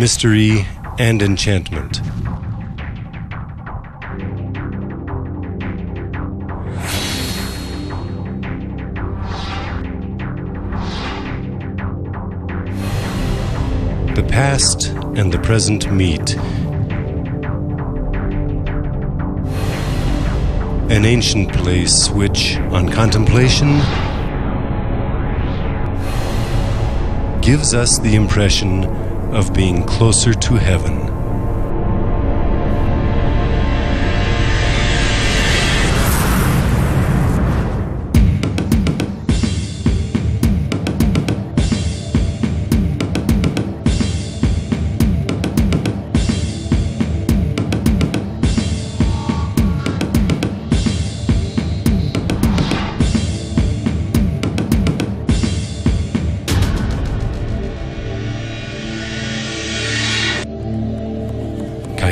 mystery, and enchantment. The past and the present meet. An ancient place which, on contemplation, gives us the impression of being closer to heaven.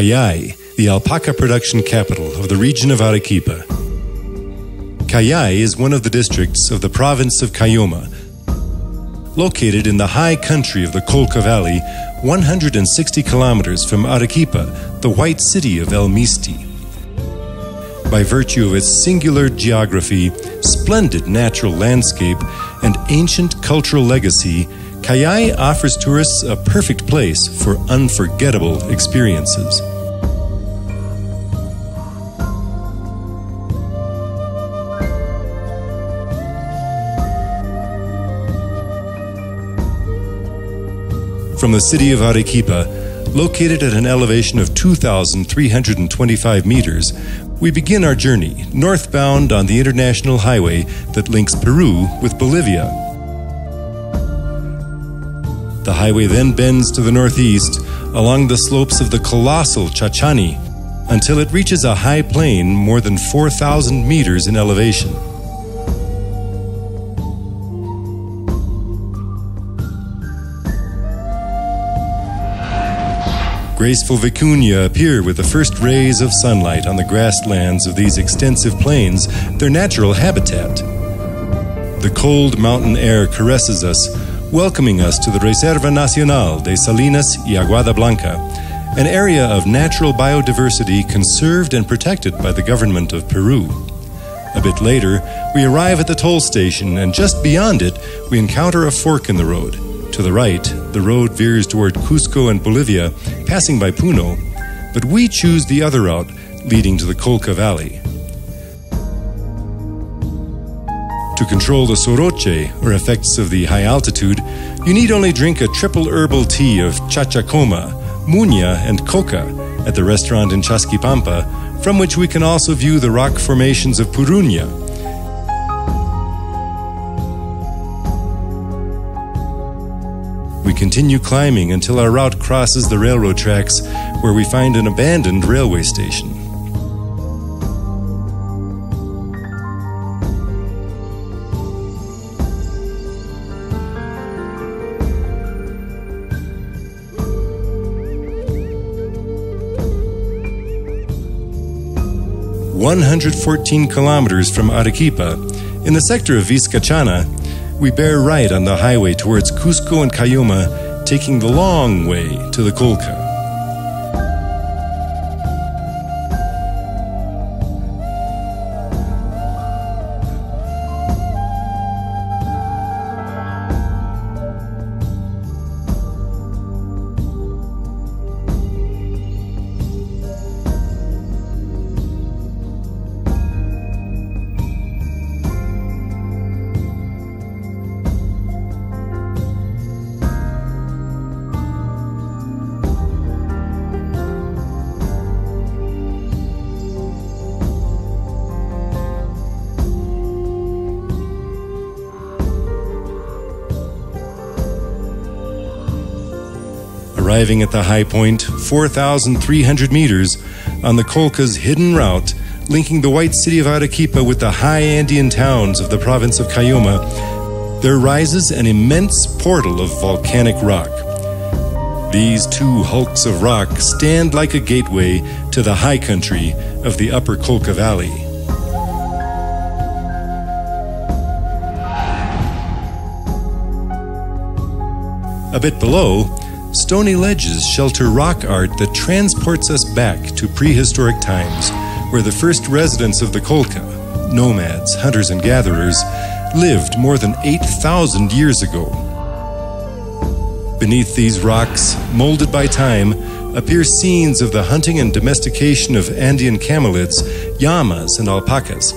Callalli, the alpaca production capital of the region of Arequipa. Callalli is one of the districts of the province of Caylloma, located in the high country of the Colca Valley, 160 kilometers from Arequipa, the white city of El Misti. By virtue of its singular geography, splendid natural landscape, and ancient cultural legacy, Callalli offers tourists a perfect place for unforgettable experiences. From the city of Arequipa, located at an elevation of 2,325 meters, we begin our journey northbound on the international highway that links Peru with Bolivia. The highway then bends to the northeast along the slopes of the colossal Chachani until it reaches a high plain more than 4,000 meters in elevation. Graceful vicuña appear with the first rays of sunlight on the grasslands of these extensive plains, their natural habitat. The cold mountain air caresses us, welcoming us to the Reserva Nacional de Salinas y Aguada Blanca, an area of natural biodiversity conserved and protected by the government of Peru. A bit later, we arrive at the toll station, and just beyond it, we encounter a fork in the road. To the right, the road veers toward Cusco and Bolivia, passing by Puno, but we choose the other route, leading to the Colca Valley. To control the soroche, or effects of the high altitude, you need only drink a triple herbal tea of chachacoma, muña, and coca at the restaurant in Chasquipampa, from which we can also view the rock formations of Puruña. Continue climbing until our route crosses the railroad tracks, where we find an abandoned railway station. One hundred fourteen kilometers from Arequipa, in the sector of Vizcachana, we bear right on the highway towards Cusco and Caylloma, taking the long way to the Colca. Arriving at the high point, 4,300 meters, on the Colca's hidden route, linking the white city of Arequipa with the high Andean towns of the province of Caylloma, there rises an immense portal of volcanic rock. These two hulks of rock stand like a gateway to the high country of the upper Colca Valley. A bit below, stony ledges shelter rock art that transports us back to prehistoric times where the first residents of the Colca, nomads, hunters, and gatherers, lived more than 8,000 years ago. Beneath these rocks, molded by time, appear scenes of the hunting and domestication of Andean camelids, llamas, and alpacas,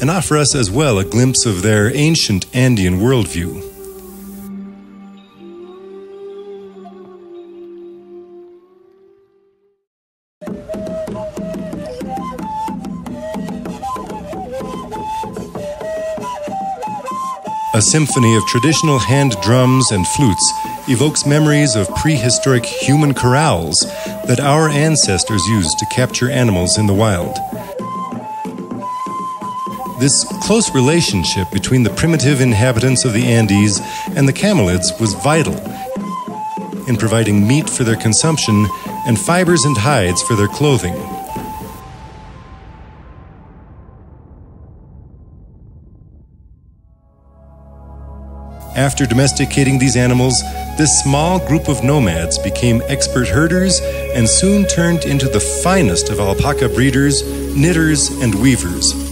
and offer us as well a glimpse of their ancient Andean worldview. A symphony of traditional hand drums and flutes evokes memories of prehistoric human corrals that our ancestors used to capture animals in the wild. This close relationship between the primitive inhabitants of the Andes and the camelids was vital in providing meat for their consumption and fibers and hides for their clothing. After domesticating these animals, this small group of nomads became expert herders and soon turned into the finest of alpaca breeders, knitters, and weavers.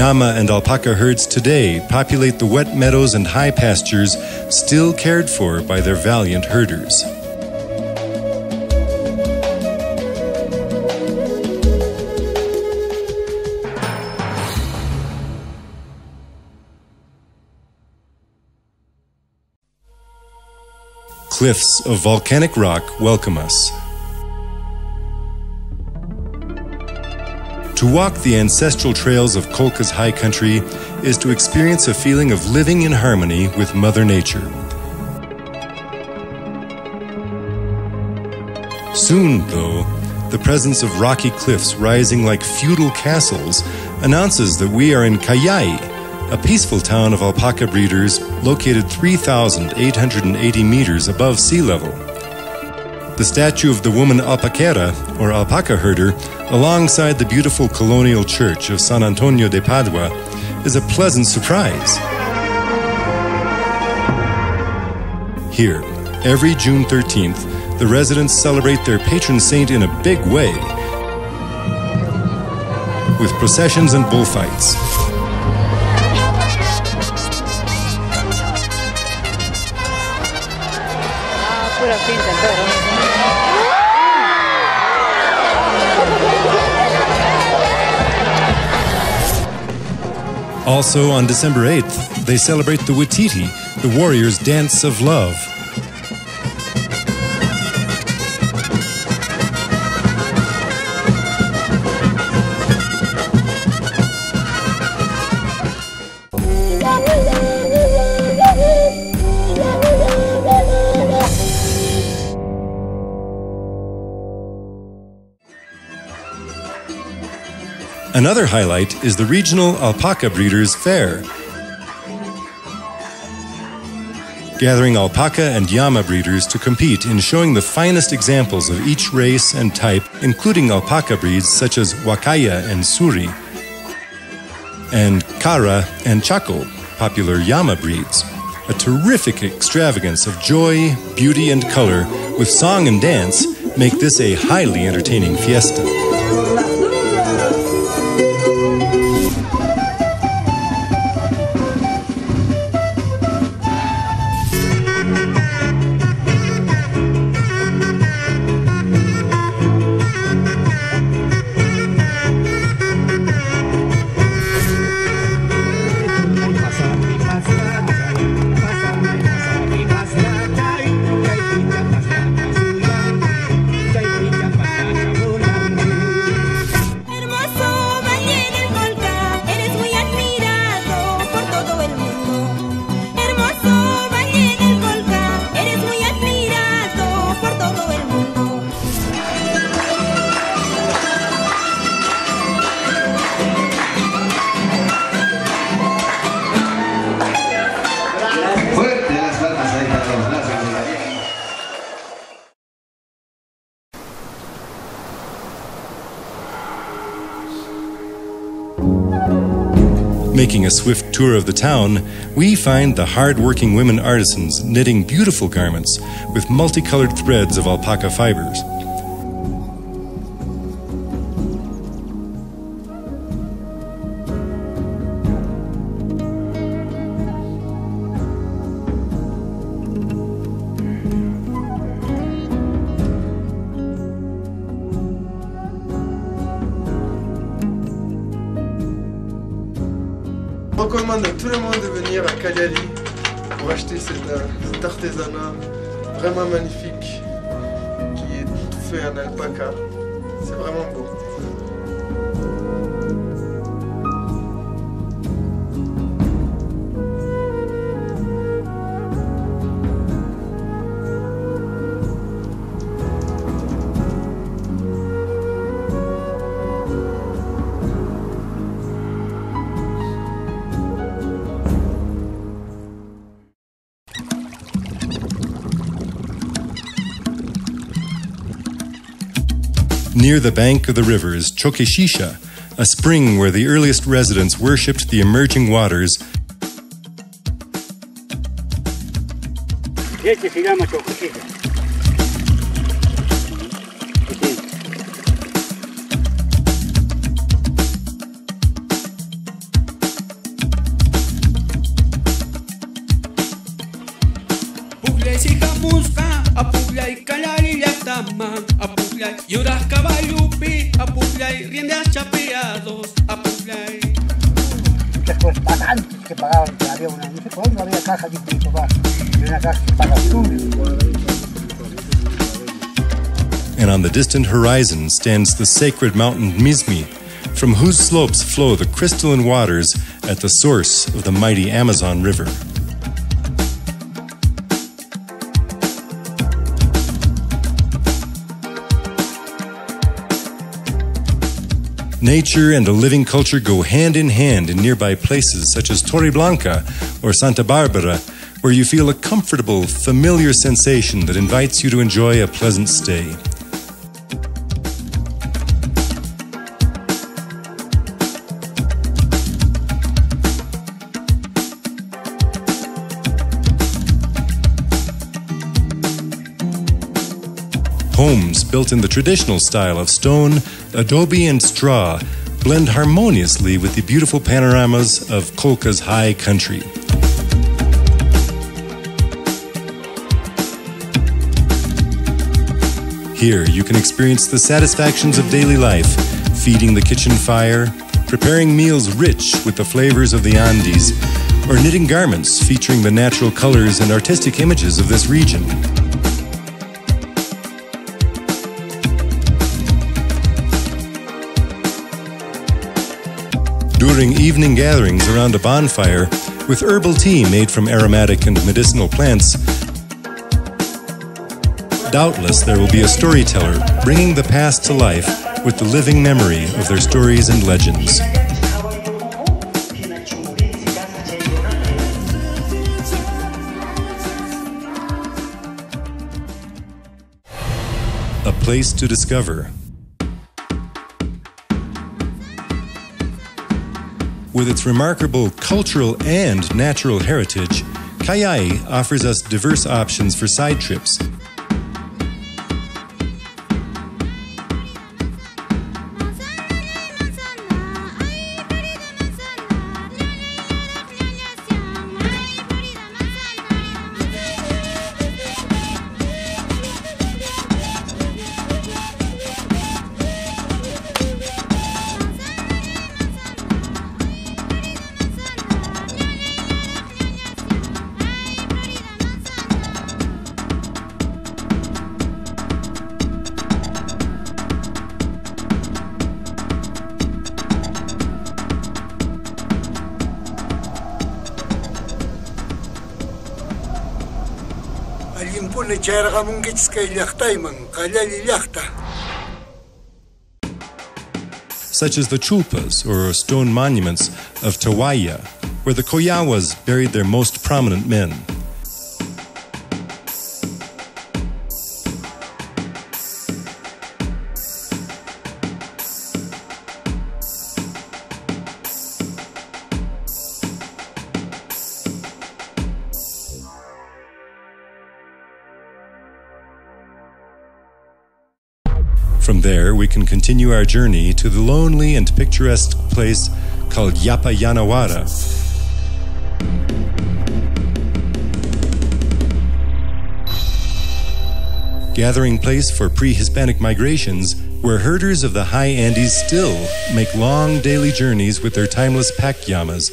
Llama and alpaca herds today populate the wet meadows and high pastures still cared for by their valiant herders. Cliffs of volcanic rock welcome us. To walk the ancestral trails of Colca's high country is to experience a feeling of living in harmony with Mother Nature. Soon, though, the presence of rocky cliffs rising like feudal castles announces that we are in Callalli, a peaceful town of alpaca breeders located 3,880 meters above sea level. The statue of the woman alpaquera, or alpaca herder, alongside the beautiful colonial church of San Antonio de Padua, is a pleasant surprise. Here, every June 13th, the residents celebrate their patron saint in a big way with processions and bullfights. Also on December 8th, they celebrate the Wititi, the warriors' dance of love. Another highlight is the regional alpaca breeders fair. Gathering alpaca and llama breeders to compete in showing the finest examples of each race and type, including alpaca breeds such as Huacaya and Suri, and Cara and Chaco, popular llama breeds. A terrific extravagance of joy, beauty, and color with song and dance make this a highly entertaining fiesta. Making a swift tour of the town, we find the hard-working women artisans knitting beautiful garments with multicolored threads of alpaca fibers. C'est vraiment beau. Near the bank of the river is Chokeshisha, a spring where the earliest residents worshipped the emerging waters. Apuglay riendas chapeados, apuglay. Muchas cosas pagan, que pagaban, que había una, no sé por dónde había caja de mi papá, y una caja que paga tú. and on the distant horizon stands the sacred mountain Mismi, from whose slopes flow the crystalline waters at the source of the mighty Amazon River. Nature and a living culture go hand in hand in nearby places such as Torreblanca or Santa Barbara, where you feel a comfortable, familiar sensation that invites you to enjoy a pleasant stay. Built in the traditional style of stone, adobe, and straw blend harmoniously with the beautiful panoramas of Colca's high country. Here, you can experience the satisfactions of daily life, feeding the kitchen fire, preparing meals rich with the flavors of the Andes, or knitting garments featuring the natural colors and artistic images of this region. During evening gatherings around a bonfire, with herbal tea made from aromatic and medicinal plants, doubtless there will be a storyteller bringing the past to life with the living memory of their stories and legends. A place to discover. With its remarkable cultural and natural heritage, Callalli offers us diverse options for side trips. Such as the chulpas or stone monuments of Tawaya, where the Collaguas buried their most prominent men. From there, we can continue our journey to the lonely and picturesque place called Yapa Yanawara. Gathering place for pre Hispanic migrations, where herders of the high Andes still make long daily journeys with their timeless pack llamas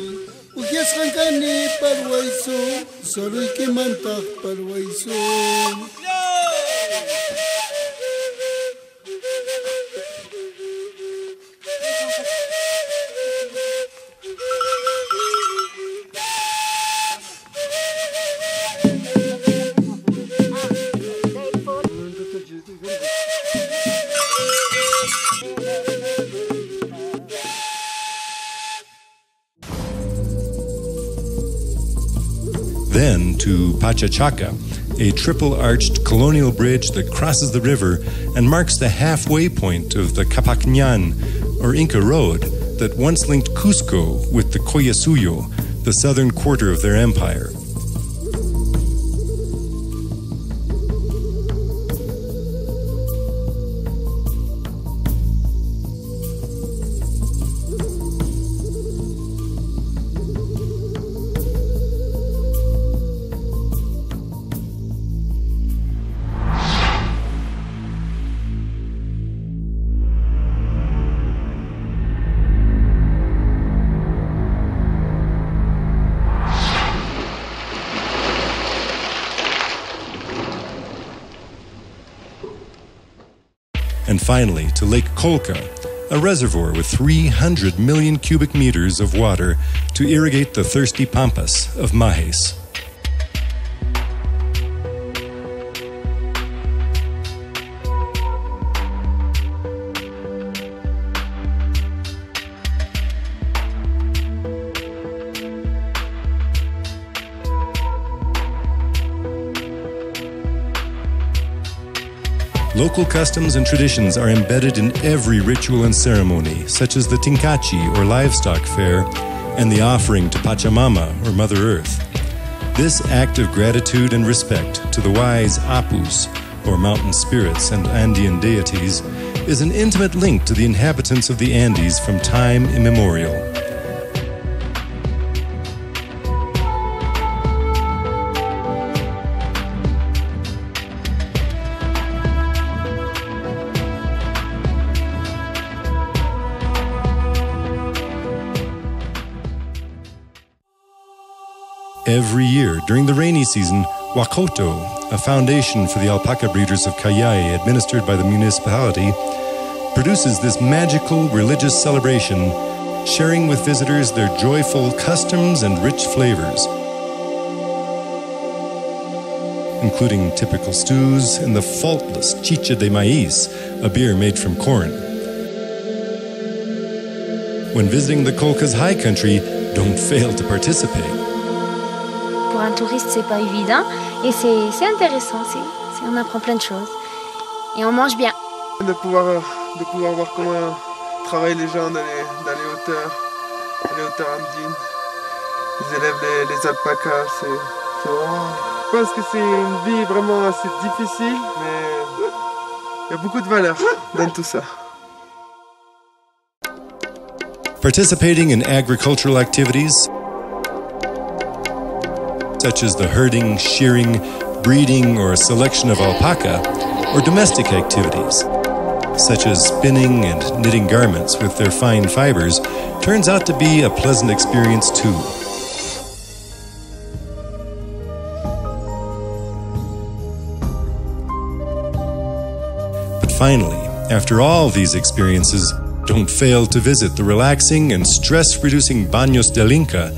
Yasqan kani parwaysu Suruyki mantaq parwaysu to Pachachaca, a triple arched colonial bridge that crosses the river and marks the halfway point of the Capacñan, or Inca Road, that once linked Cusco with the Collasuyo, the southern quarter of their empire. Finally, to Lake Colca, a reservoir with 300 million cubic meters of water to irrigate the thirsty pampas of Majes. Local customs and traditions are embedded in every ritual and ceremony, such as the Tinkachi or livestock fair and the offering to Pachamama or Mother Earth. This act of gratitude and respect to the wise Apus, or mountain spirits and Andean deities, is an intimate link to the inhabitants of the Andes from time immemorial. Every year during the rainy season, Wakoto, a foundation for the alpaca breeders of Callalli administered by the municipality, produces this magical religious celebration, sharing with visitors their joyful customs and rich flavors, including typical stews and the faultless chicha de maíz, a beer made from corn. When visiting the Colca's high country, don't fail to participate. Pour un touriste, c'est pas évident. Et c'est c'est intéressant, c'est c'est- on apprend plein de choses. Et on mange bien. De pouvoir, euh, de pouvoir voir comment travaillent les gens dans les, dans les hauteurs, dans les hauteurs andines. Ils élèvent les, les alpacas, c'est c'est vraiment... Je pense que c'est une vie vraiment assez difficile, mais il y a beaucoup de valeur dans tout ça. Participating in agricultural activities such as the herding, shearing, breeding, or selection of alpaca, or domestic activities such as spinning and knitting garments with their fine fibers turns out to be a pleasant experience too. But finally, after all these experiences, don't fail to visit the relaxing and stress reducing Baños del Inca,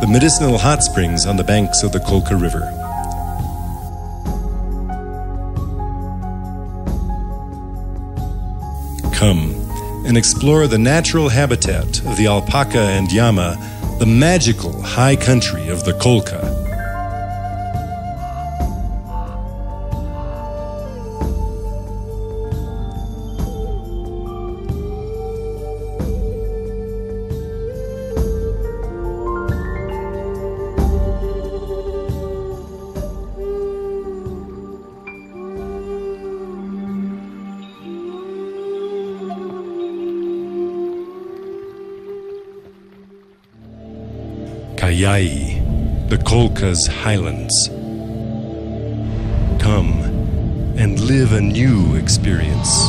the medicinal hot springs on the banks of the Colca River. Come and explore the natural habitat of the alpaca and llama, the magical high country of the Colca. Callalli, the Colca's highlands. Come and live a new experience.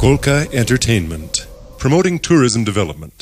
Colca Entertainment, promoting tourism development.